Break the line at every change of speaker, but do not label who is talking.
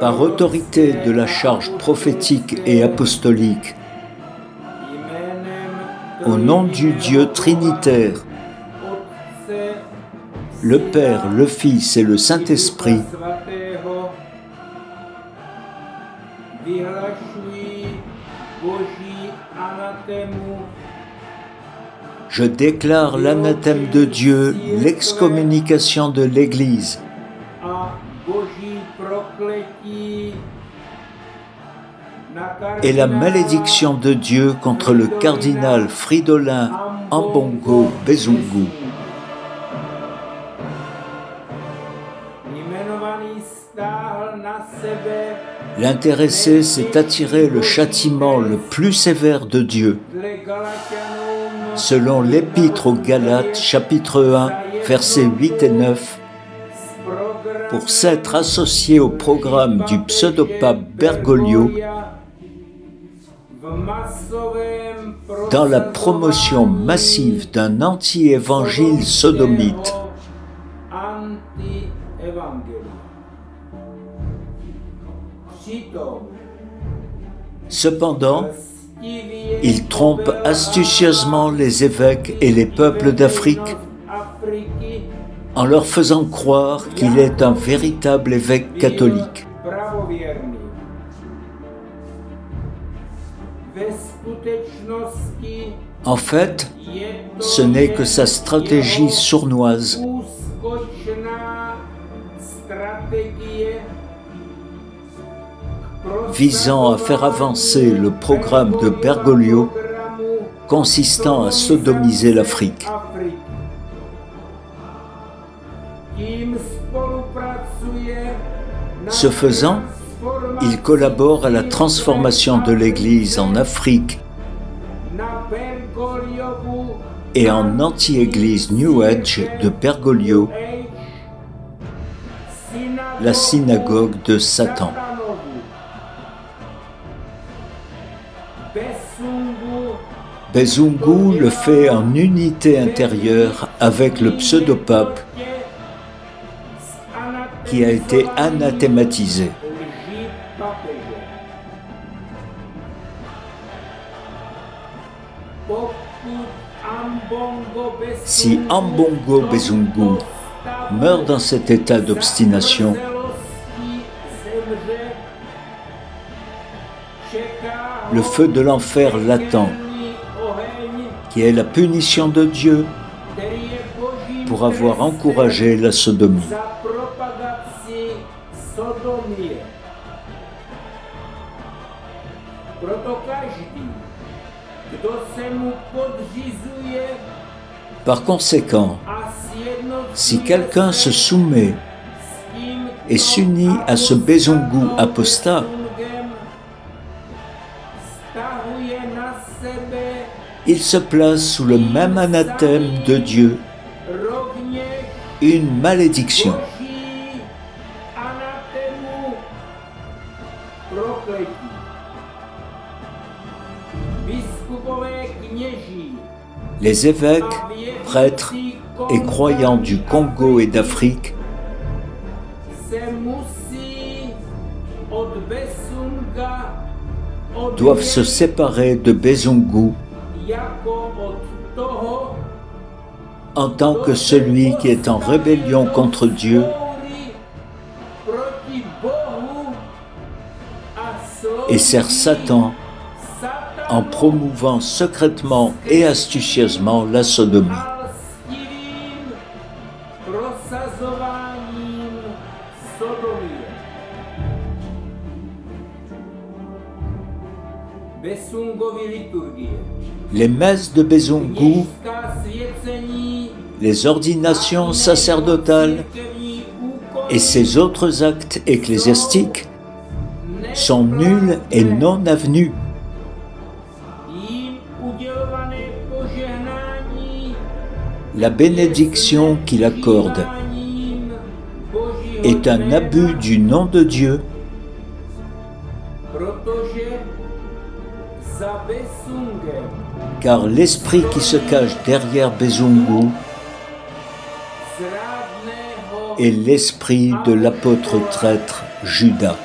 par autorité de la charge prophétique et apostolique, au nom du Dieu trinitaire, le Père, le Fils et le Saint-Esprit, je déclare l'anathème de Dieu, l'excommunication de l'Église. Et la malédiction de Dieu contre le cardinal Fridolin Ambongo Bezungu. L'intéressé s'est attiré le châtiment le plus sévère de Dieu. Selon l'Épître aux Galates, chapitre 1, versets 8 et 9, pour s'être associé au programme du pseudopape Bergoglio dans la promotion massive d'un anti-évangile sodomite. Cependant, il trompe astucieusement les évêques et les peuples d'Afrique en leur faisant croire qu'il est un véritable évêque catholique. En fait, ce n'est que sa stratégie sournoise visant à faire avancer le programme de Bergoglio consistant à sodomiser l'Afrique. Ce faisant, il collabore à la transformation de l'Église en Afrique et en anti-église New Age de Bergoglio, la synagogue de Satan. Bezungu le fait en unité intérieure avec le pseudopape qui a été anathématisé. Si Ambongo Bezungu meurt dans cet état d'obstination, le feu de l'enfer l'attend, qui est la punition de Dieu pour avoir encouragé la sodomie. Par conséquent, si quelqu'un se soumet et s'unit à ce Bezungu apostat, il se place sous le même anathème de Dieu, une malédiction. Les évêques, prêtres et croyants du Congo et d'Afrique doivent se séparer de Bezungu en tant que celui qui est en rébellion contre Dieu. Et sert Satan en promouvant secrètement et astucieusement la sodomie. Les messes de Bezungu, les ordinations sacerdotales et ses autres actes ecclésiastiques sont nuls et non avenus. La bénédiction qu'il accorde est un abus du nom de Dieu car l'esprit qui se cache derrière Bezungu
et l'esprit de l'apôtre traître Judas.